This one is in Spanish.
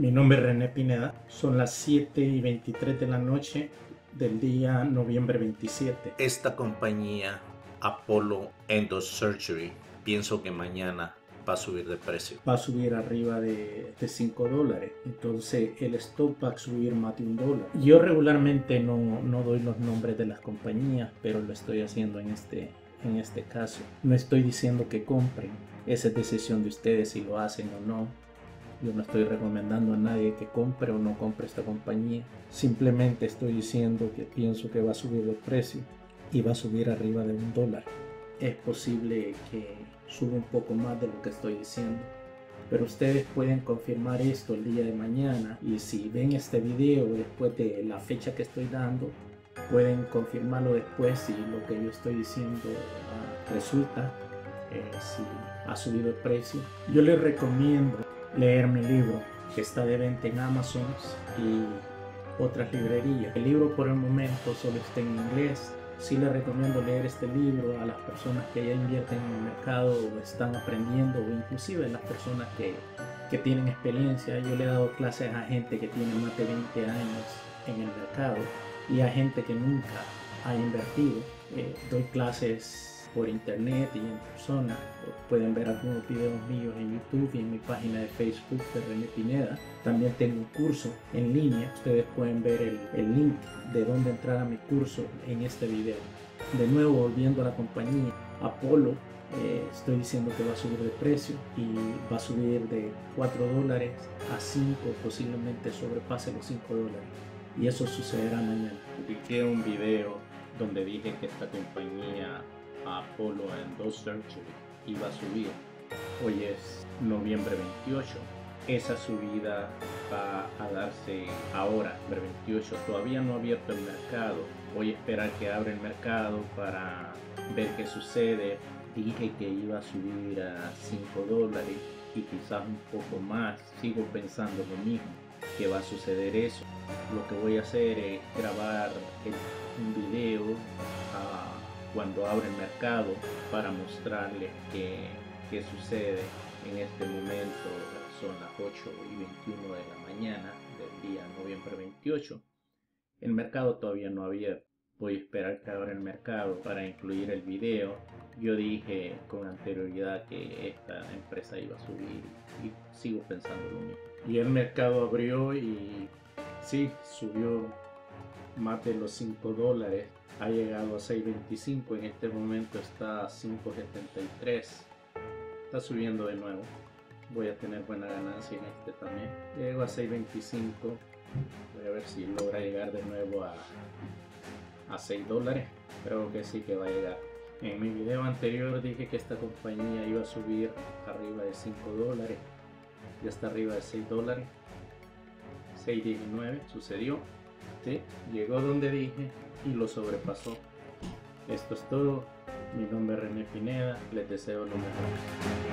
Mi nombre es René Pineda. Son las 7 y 23 de la noche del día noviembre 27. Esta compañía, Apollo Endosurgery, pienso que mañana va a subir de precio. Va a subir arriba de, de 5 dólares. Entonces el stock va a subir más de un dólar. Yo regularmente no, no doy los nombres de las compañías, pero lo estoy haciendo en este, en este caso. No estoy diciendo que compren. Esa es decisión de ustedes si lo hacen o no. Yo no estoy recomendando a nadie que compre o no compre esta compañía. Simplemente estoy diciendo que pienso que va a subir el precio y va a subir arriba de un dólar. Es posible que suba un poco más de lo que estoy diciendo. Pero ustedes pueden confirmar esto el día de mañana y si ven este video después de la fecha que estoy dando, pueden confirmarlo después si lo que yo estoy diciendo uh, resulta, eh, si ha subido el precio. Yo les recomiendo leer mi libro que está de venta en Amazon y otras librerías. El libro por el momento solo está en inglés. Sí les recomiendo leer este libro a las personas que ya invierten en el mercado o están aprendiendo o inclusive las personas que, que tienen experiencia. Yo le he dado clases a gente que tiene más de 20 años en el mercado y a gente que nunca ha invertido. Eh, doy clases por internet y en persona. Pueden ver algunos videos míos en YouTube y en mi página de Facebook de René Pineda. También tengo un curso en línea. Ustedes pueden ver el, el link de dónde entrar a mi curso en este video. De nuevo, volviendo a la compañía Apolo, eh, estoy diciendo que va a subir de precio y va a subir de 4 dólares a 5, posiblemente sobrepase los 5 dólares. Y eso sucederá mañana. Publiqué un video donde dije que esta compañía Apollo Endosurgery iba a subir. Hoy es noviembre 28. Esa subida va a darse ahora, noviembre 28. Todavía no ha abierto el mercado. Voy a esperar que abra el mercado para ver qué sucede. Dije que iba a subir a 5 dólares y quizás un poco más. Sigo pensando lo mismo, que va a suceder eso. Lo que voy a hacer es grabar un video a cuando abre el mercado para mostrarles qué, qué sucede en este momento. Son las 8 y 21 de la mañana del día noviembre 28. El mercado todavía no abierto. Voy a esperar que abra el mercado para incluir el video. Yo dije con anterioridad que esta empresa iba a subir y sigo pensando lo mismo. Y el mercado abrió y sí, subió más de los 5 dólares ha llegado a 6.25 en este momento está a 5.73 está subiendo de nuevo. Voy a tener buena ganancia en este también. Llego a 6.25 voy a ver si logra llegar de nuevo a, a 6 dólares. Creo que sí que va a llegar. En mi video anterior dije que esta compañía iba a subir arriba de 5 dólares. Ya está arriba de 6 dólares. 6.19 sucedió ¿sí? llegó donde dije y lo sobrepasó. Esto es todo. Mi nombre es René Pineda. Les deseo lo mejor.